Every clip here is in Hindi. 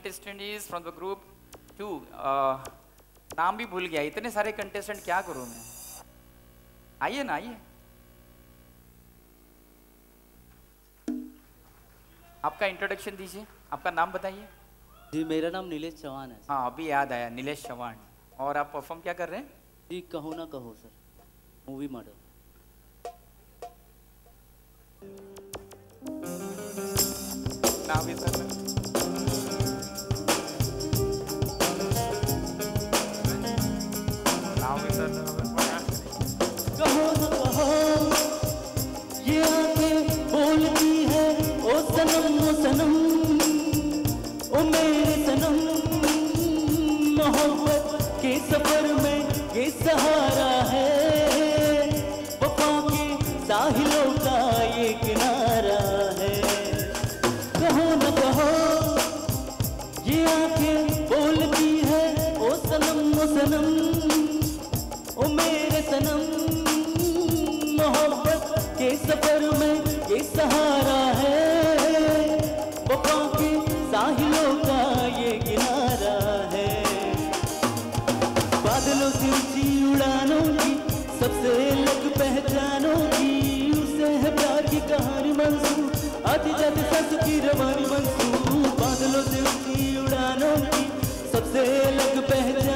Contestant is from the group two नाम भी भूल गया। इतने सारे कंटेस्टेंट क्या करूँ मैं? आइए ना आइए। आपका इंट्रोडक्शन दीजिए। आपका नाम बताइए। जी मेरा नाम नीलेश चौहान है हाँ अभी याद आया नीलेश चौहान। और आप परफॉर्म क्या कर रहे हैं? जी कहो ना कहो सर। मूवी मॉडल नाम भी सर ना। के बोलती है, ओ सनम ओ सनम, ओ मेरे सनम, मोहब्बत के सफ़र में ये सहारा है, वफा के साहिलों का ये किनारा है। कहो न कहो, ये आँखें बोलती है, ओ सनम ओ सनम में ये सहारा है। के साहिलों का ये किनारा है। बादलों से ऊँची उड़ानों की, सबसे अलग पहचानों की, उसे है प्यार की कहानी मंसूर आती जाती सस की रवानी बादलों से ऊँची उड़ानों की, सबसे अलग पहचान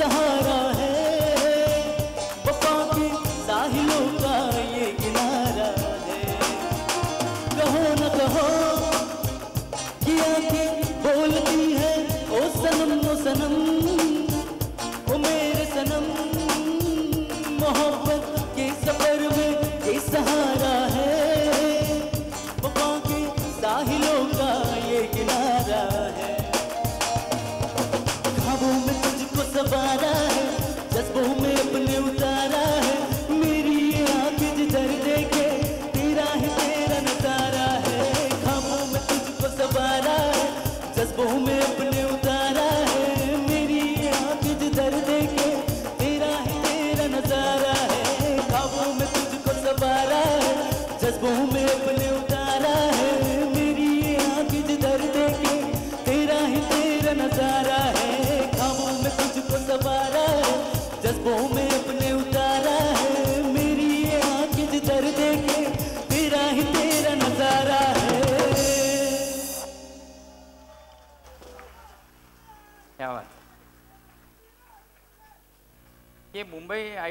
सहारा ख्वाबों में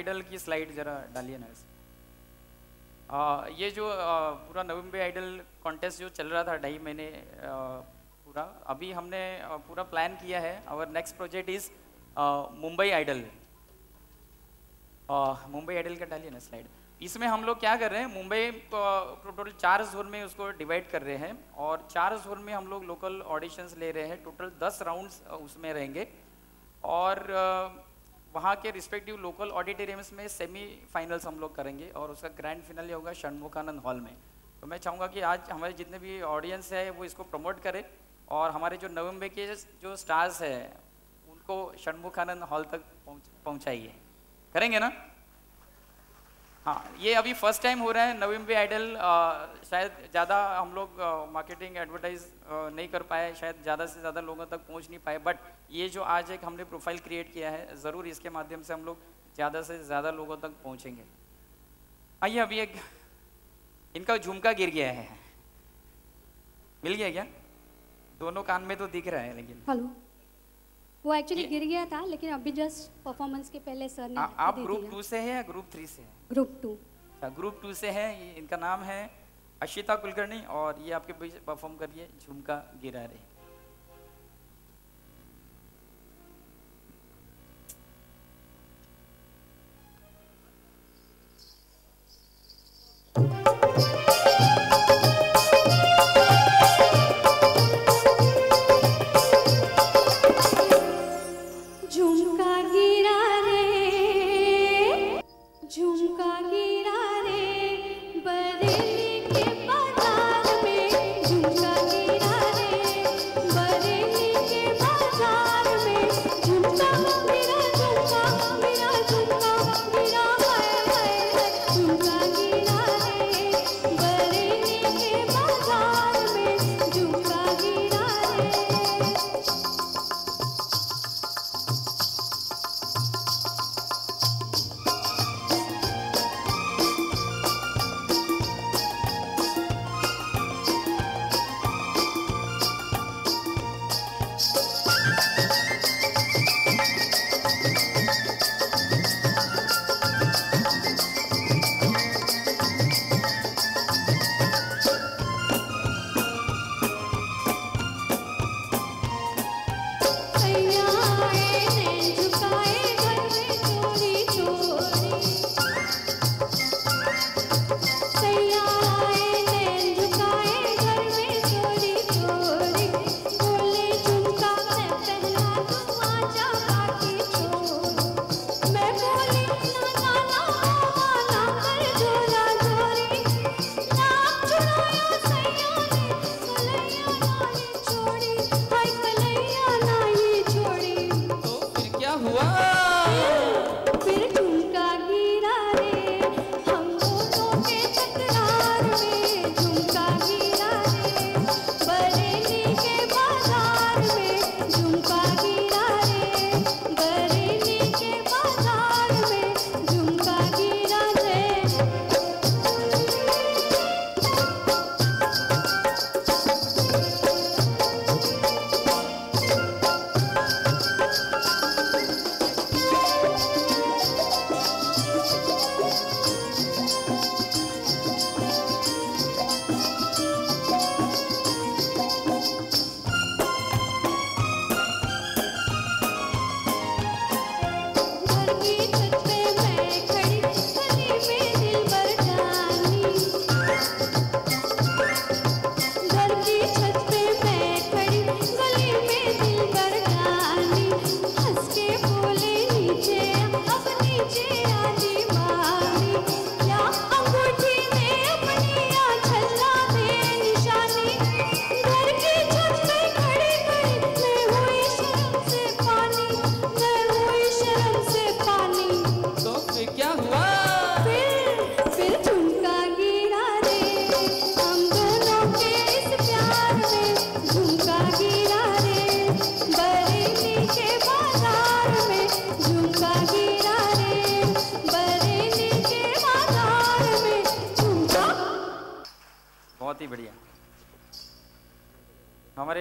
आइडल की स्लाइड जरा डालिए ना ये जो पूरा नवम्बे आइडल कॉन्टेस्ट जो चल रहा था ढाई महीने पूरा, अभी हमने पूरा प्लान किया है। और next project is Mumbai idol Mumbai idol का डालिए ना स्लाइड इसमें हम लोग क्या कर रहे हैं मुंबई टोटल तो, चार जोन में उसको डिवाइड कर रहे हैं और चार जोन में हम लोग लोकल ऑडिशंस ले रहे हैं। टोटल दस राउंड्स उसमें रहेंगे। और वहाँ के रिस्पेक्टिव लोकल ऑडिटोरियम्स में सेमी फाइनल्स हम लोग करेंगे और उसका ग्रैंड फिनल होगा षणमुखानंद हॉल में। तो मैं चाहूँगा कि आज हमारे जितने भी ऑडियंस है, वो इसको प्रमोट करें और हमारे जो नवंबर के जो स्टार्स हैं, उनको षणमुखानंद हॉल तक पहुँचाइए। करेंगे ना? हाँ ये अभी फ़र्स्ट टाइम हो रहा है। नवीम्बे आइडल शायद ज़्यादा हम लोग मार्केटिंग एडवर्टाइज नहीं कर पाए। शायद ज़्यादा से ज़्यादा लोगों तक पहुँच नहीं पाए। बट ये जो आज एक हमने प्रोफ़ाइल क्रिएट किया है, ज़रूर इसके माध्यम से हम लोग ज़्यादा से ज़्यादा लोगों तक पहुँचेंगे। आइए, अभी एक, इनका झुमका गिर गया है। मिल गया क्या? दोनों कान में तो दिख रहा है लेकिन। हेलो। वो एक्चुअली गिर गया था लेकिन अभी जस्ट परफॉर्मेंस के पहले सर ने आ, आप ग्रुप टू से हैं या ग्रुप थ्री से है? ग्रुप टू ग्रुप टू से हैं ये इनका नाम है अशिता कुलकर्णी और ये आपके बीच परफॉर्म करिए झुमका गिरा रहे।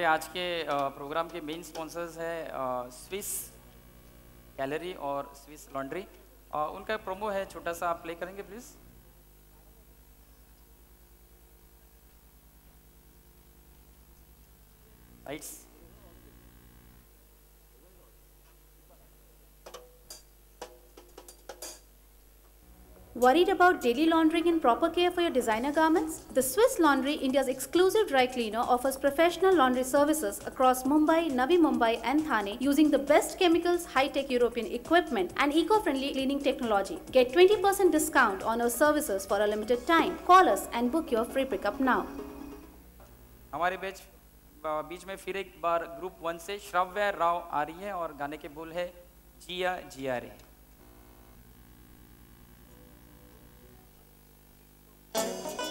आज के प्रोग्राम के मेन स्पॉन्सर्स है स्विस गैलरी और स्विस लॉन्ड्री उनका प्रोमो है, छोटा सा, आप प्ले करेंगे please rights Worried about daily laundering and proper care for your designer garments? The Swiss Laundry, India's exclusive dry cleaner, offers professional laundry services across Mumbai, Navi Mumbai, and Thane using the best chemicals, high-tech European equipment, and eco-friendly cleaning technology. Get 20% discount on our services for a limited time. Call us and book your free pickup now. हमारे बीच बीच में फिर एक बार ग्रुप वन से श्रव्य राव आ रही है और गाने के बोल है जिया जिया रे चल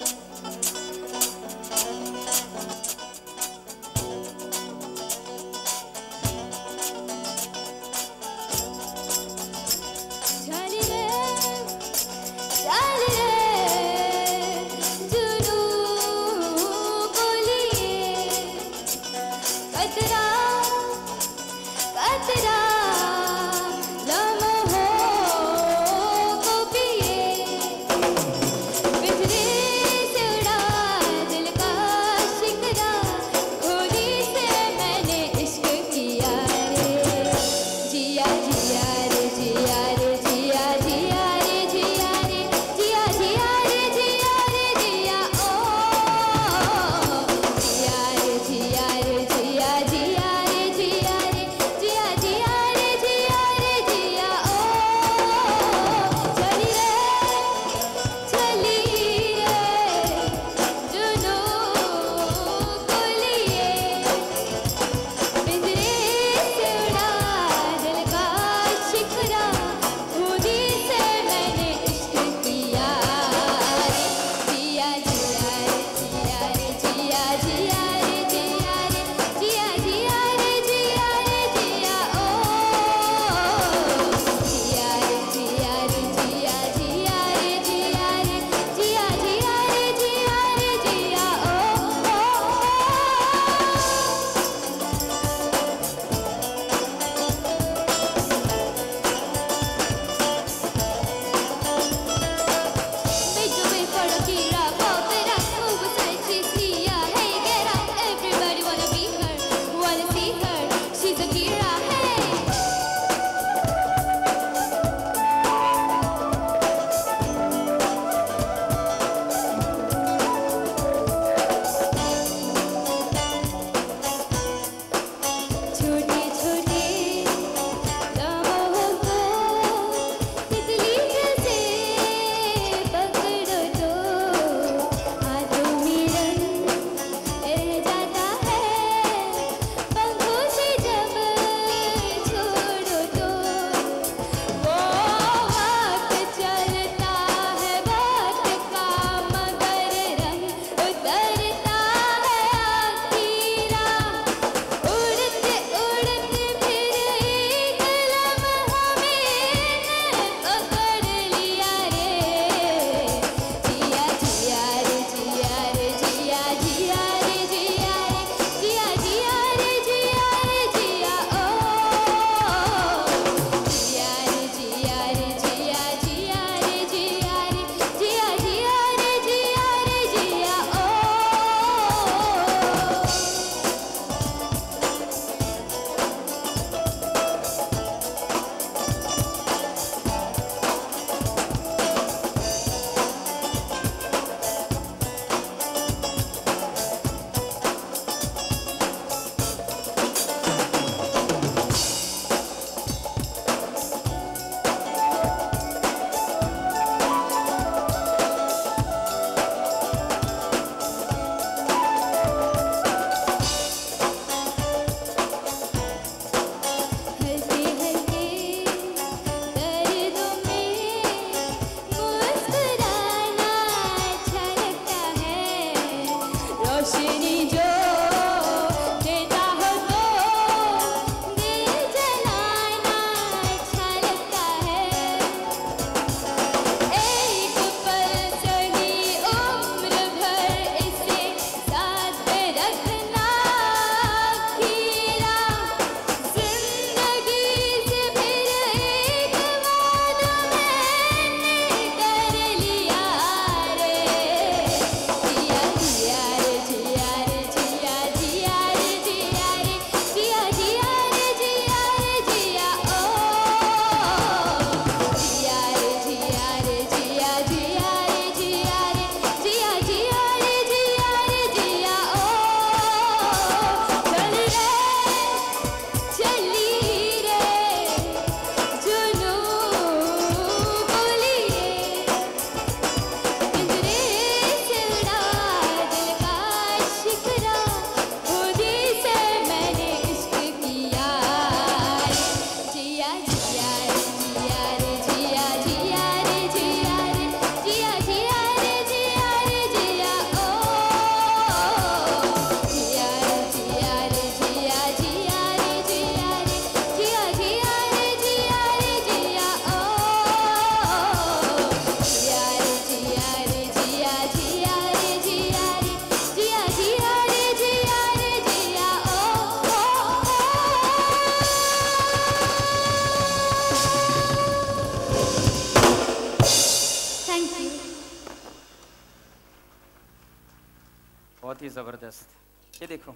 ये देखो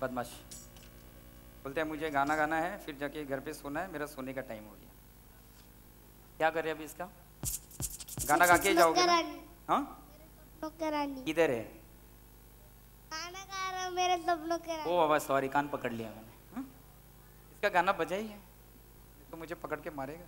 बदमाश। बोलते हैं मुझे गाना गाना है फिर जाके घर पे सोना है मेरा सोने का टाइम हो गया। क्या कर करे अभी इसका? गाना गा के जाओगे हाँ? किधर है? गाना गा रहा मेरे सपनों के ओ बाबा सॉरी कान पकड़ लिया मैंने। हम्म? इसका गाना बजा ही? है तो मुझे पकड़ के मारेगा।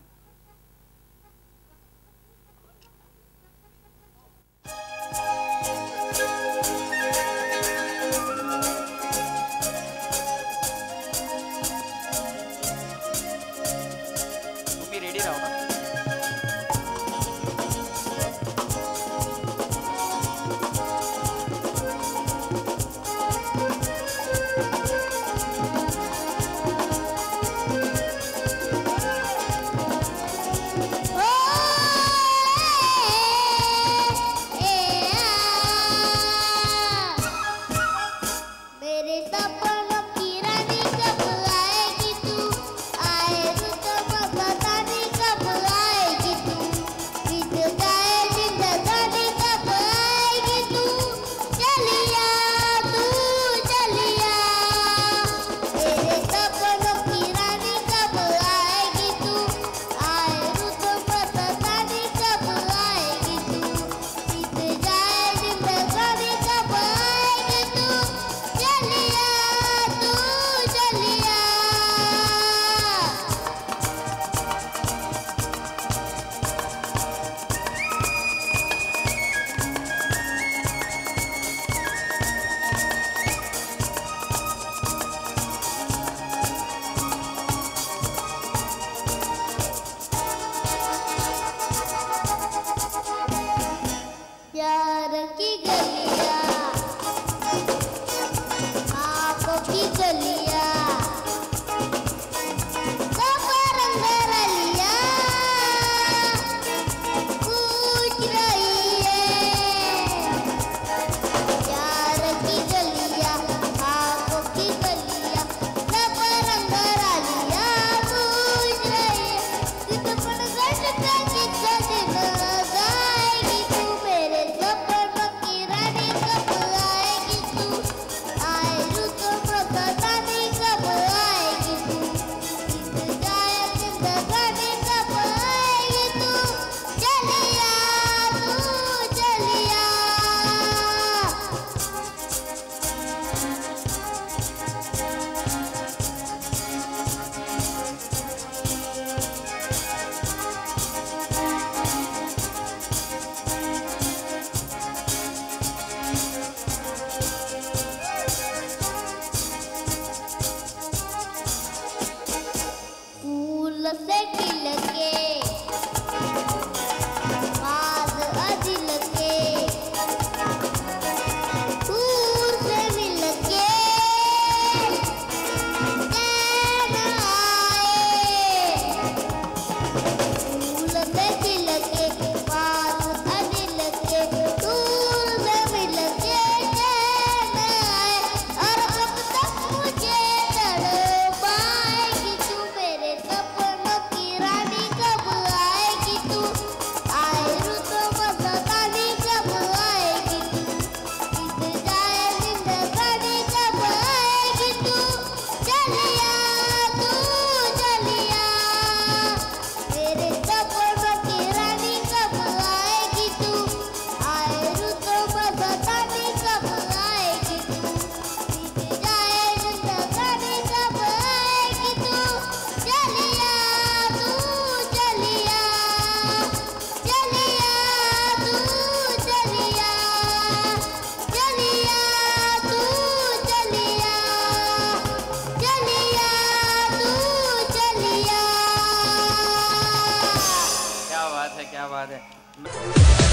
क्या बात है।